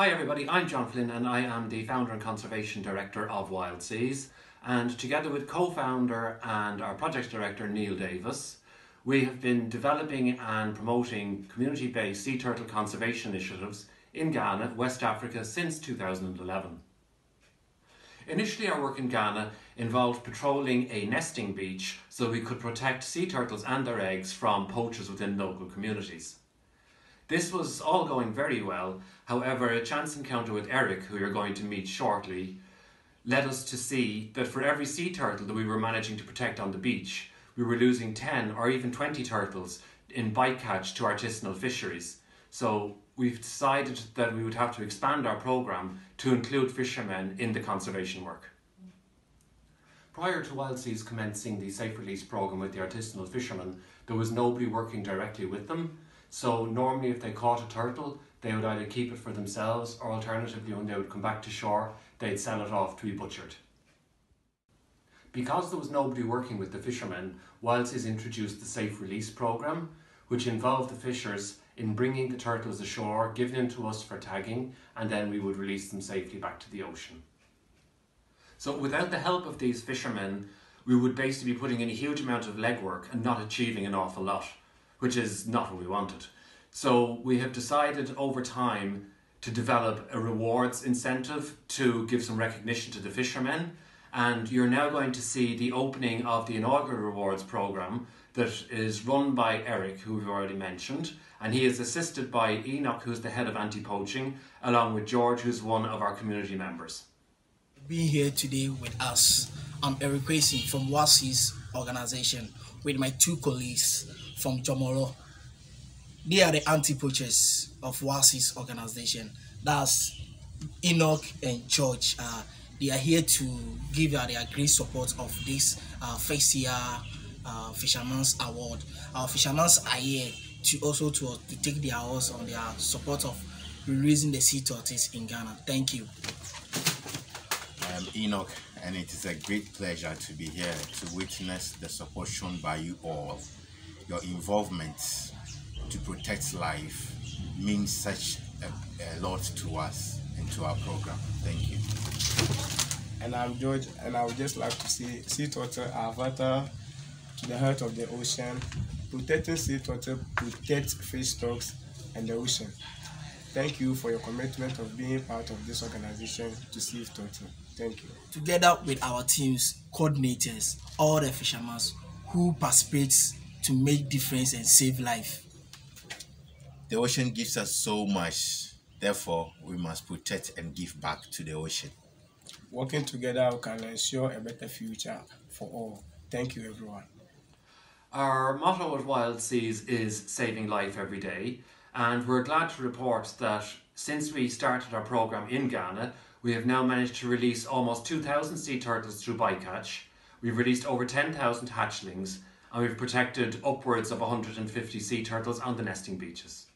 Hi everybody, I'm John Flynn and I am the founder and conservation director of Wild Seas and together with co-founder and our project director Neil Davis we have been developing and promoting community-based sea turtle conservation initiatives in Ghana, West Africa since 2011. Initially our work in Ghana involved patrolling a nesting beach so we could protect sea turtles and their eggs from poachers within local communities. This was all going very well, however a chance encounter with Eric, who you're going to meet shortly, led us to see that for every sea turtle that we were managing to protect on the beach, we were losing 10 or even 20 turtles in bycatch to artisanal fisheries. So we've decided that we would have to expand our programme to include fishermen in the conservation work. Prior to Wild Seas commencing the Safe Release programme with the artisanal fishermen, there was nobody working directly with them. So normally if they caught a turtle, they would either keep it for themselves or alternatively when they would come back to shore, they'd sell it off to be butchered. Because there was nobody working with the fishermen, Wild Seas introduced the Safe Release programme, which involved the fishers in bringing the turtles ashore, giving them to us for tagging, and then we would release them safely back to the ocean. So without the help of these fishermen, we would basically be putting in a huge amount of legwork and not achieving an awful lot which is not what we wanted. So we have decided over time to develop a rewards incentive to give some recognition to the fishermen. And you're now going to see the opening of the inaugural rewards program that is run by Eric, who we've already mentioned. And he is assisted by Enoch, who's the head of anti poaching, along with George, who's one of our community members. Being here today with us, I'm Eric Quasi from WASI's organization with my two colleagues from Jomoro. They are the anti-poachers of WASI's organization. That's Enoch and George. Uh, they are here to give uh, their great support of this uh, first year uh, Fisherman's Award. Our Fisherman's are here to also to, to take their awards on their support of releasing the sea tortoise in Ghana. Thank you. I'm Enoch and it is a great pleasure to be here to witness the support shown by you all your involvement to protect life means such a, a lot to us and to our program. Thank you. And I'm George, and I would just like to say sea turtle are vital to the health of the ocean. Protecting sea turtle protects fish stocks and the ocean. Thank you for your commitment of being part of this organization to save turtle. Thank you. Together with our teams, coordinators, all the fishermen who participate to make difference and save life. The ocean gives us so much. Therefore, we must protect and give back to the ocean. Working together, we can ensure a better future for all. Thank you, everyone. Our motto at Wild Seas is saving life every day, and we're glad to report that since we started our program in Ghana, we have now managed to release almost 2,000 sea turtles through bycatch. We've released over 10,000 hatchlings, and we've protected upwards of 150 sea turtles on the nesting beaches.